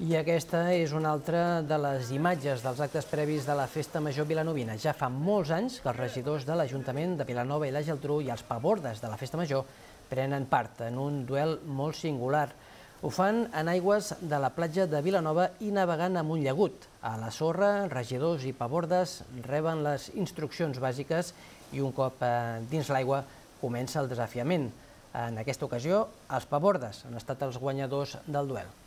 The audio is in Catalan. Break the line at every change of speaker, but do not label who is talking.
I aquesta és una altra de les imatges dels actes previs de la Festa Major Vilanovina. Ja fa molts anys que els regidors de l'Ajuntament de Vilanova i la Geltrú i els pavordes de la Festa Major prenen part en un duel molt singular. Ho fan en aigües de la platja de Vilanova i navegant amb un llagut. A la sorra, regidors i pavordes reben les instruccions bàsiques i un cop eh, dins l'aigua comença el desafiament. En aquesta ocasió, els pavordes han estat els guanyadors del duel.